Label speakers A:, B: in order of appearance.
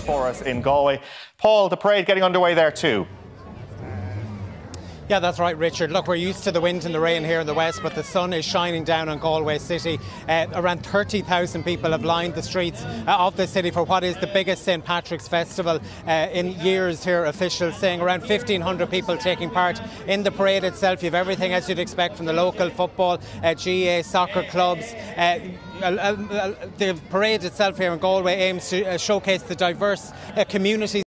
A: For us in Galway. Paul, the parade getting underway there too.
B: Yeah, that's right, Richard. Look, we're used to the wind and the rain here in the west, but the sun is shining down on Galway City. Uh, around 30,000 people have lined the streets uh, of the city for what is the biggest St. Patrick's Festival uh, in years here, officials saying. Around 1,500 people taking part in the parade itself. You have everything as you'd expect from the local football, uh, GAA, soccer clubs. Uh, the parade itself here in Galway aims to uh, showcase the diverse uh, communities